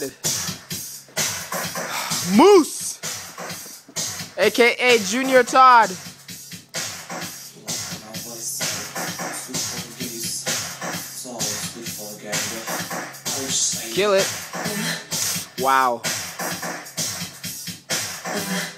Moose, aka Junior ToD. Kill it. Wow. Uh,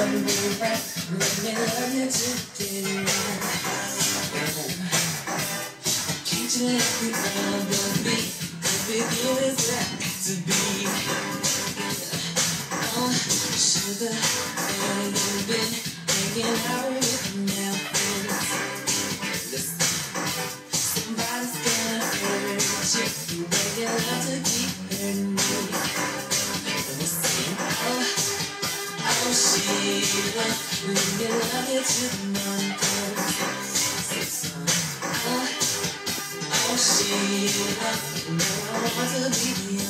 One more breath, let me love you. Can't you let me be I'll see you. I want to be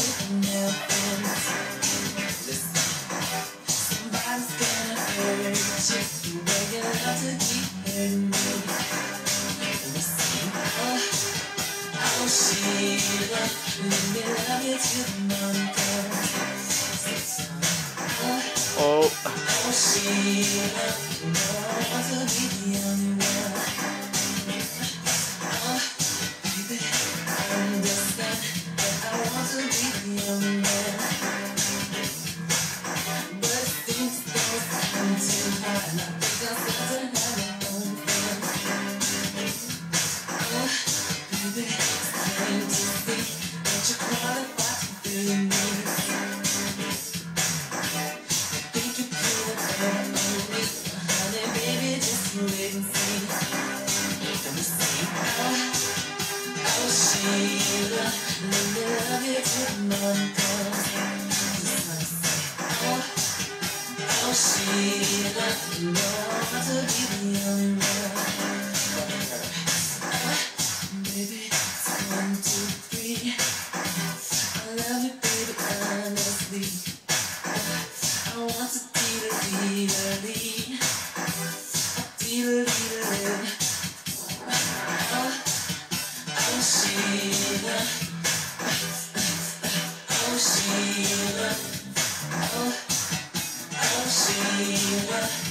Oh. Sheila, you know how to give me see you. I don't, I don't see you.